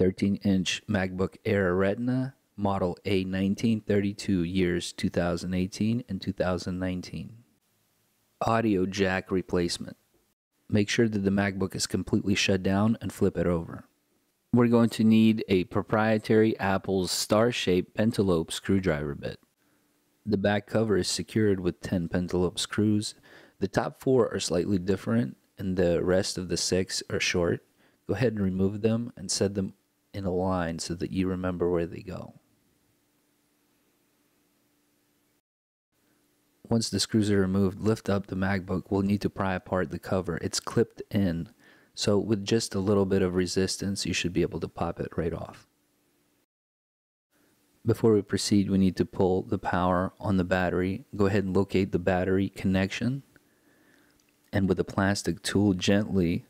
13-inch MacBook Air Retina model A1932 years 2018 and 2019. Audio jack replacement. Make sure that the MacBook is completely shut down and flip it over. We're going to need a proprietary Apple's star-shaped pentalobe screwdriver bit. The back cover is secured with 10 pentalobe screws. The top four are slightly different and the rest of the six are short. Go ahead and remove them and set them in a line so that you remember where they go. Once the screws are removed, lift up the MacBook. We'll need to pry apart the cover. It's clipped in, so with just a little bit of resistance, you should be able to pop it right off. Before we proceed, we need to pull the power on the battery. Go ahead and locate the battery connection. And with a plastic tool, gently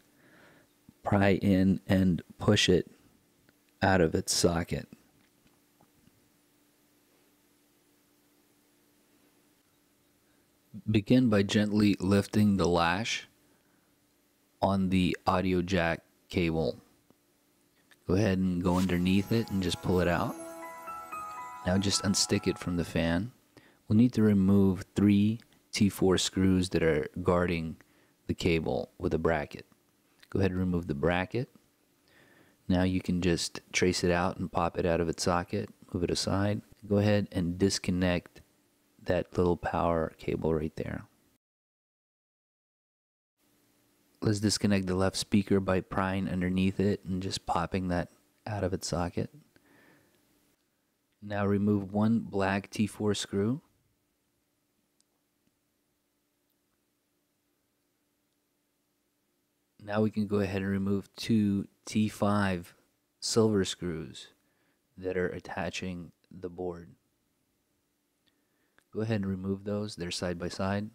pry in and push it out of its socket. Begin by gently lifting the lash on the audio jack cable. Go ahead and go underneath it and just pull it out. Now just unstick it from the fan. We'll need to remove three T4 screws that are guarding the cable with a bracket. Go ahead and remove the bracket. Now you can just trace it out and pop it out of its socket, move it aside. Go ahead and disconnect that little power cable right there. Let's disconnect the left speaker by prying underneath it and just popping that out of its socket. Now remove one black T4 screw. Now we can go ahead and remove two T5 silver screws that are attaching the board. Go ahead and remove those. They're side by side.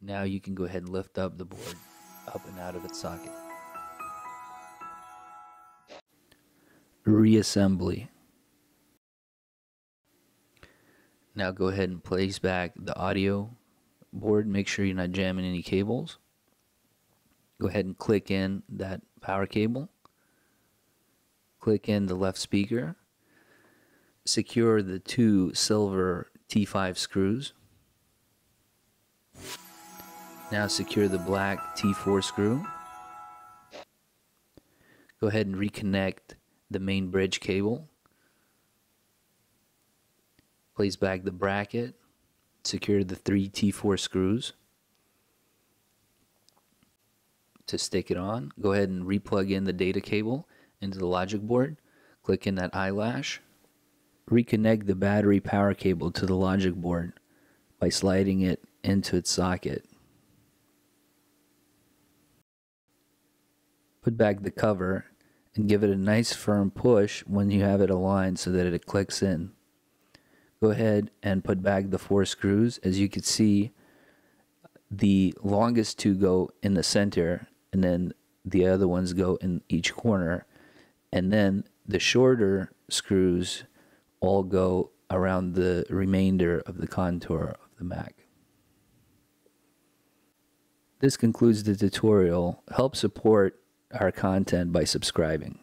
Now you can go ahead and lift up the board up and out of its socket. Reassembly. Now go ahead and place back the audio board. Make sure you're not jamming any cables. Go ahead and click in that power cable. Click in the left speaker secure the two silver T5 screws. Now secure the black T4 screw. Go ahead and reconnect the main bridge cable. Place back the bracket. Secure the three T4 screws. To stick it on, go ahead and replug in the data cable into the logic board. Click in that eyelash reconnect the battery power cable to the logic board by sliding it into its socket. Put back the cover and give it a nice firm push when you have it aligned so that it clicks in. Go ahead and put back the four screws. As you can see, the longest two go in the center and then the other ones go in each corner. And then the shorter screws all go around the remainder of the contour of the Mac. This concludes the tutorial. Help support our content by subscribing.